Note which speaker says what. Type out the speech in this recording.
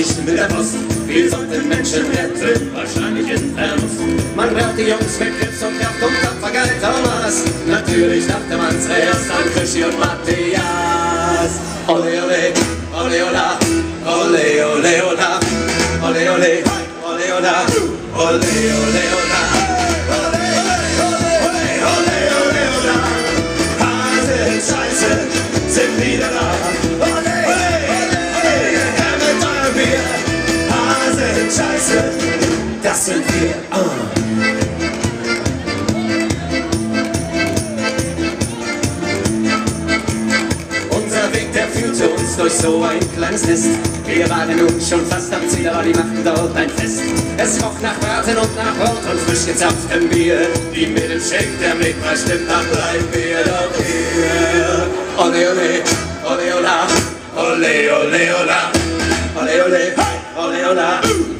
Speaker 1: Wir sollten Menschen retten, wahrscheinlich entfernt. Man braucht die Jungs mit Grips und Kraft und Tapferkeit Thomas. Natürlich dachte man zuerst an Krischi und Matthias. Ole, ole, ole, ola, ole, ole, ola, ole, ole, ole, ola, ole, ole, ola. Scheiße, das sind wir. Ah. Unser Weg, der führte uns durch so ein kleines Nest. Wir waren nun schon fast am Ziel, aber die machten dort ein Fest. Es roch nach Braten und nach Brot und frisch gezapftem Bier. Die Mittelcheck, der Blick war stimmt, dann bleiben wir doch hier. Ole, ole, ole, ola, ole, ole, ola, ole, ole, ola, ole, ola. Scheiße,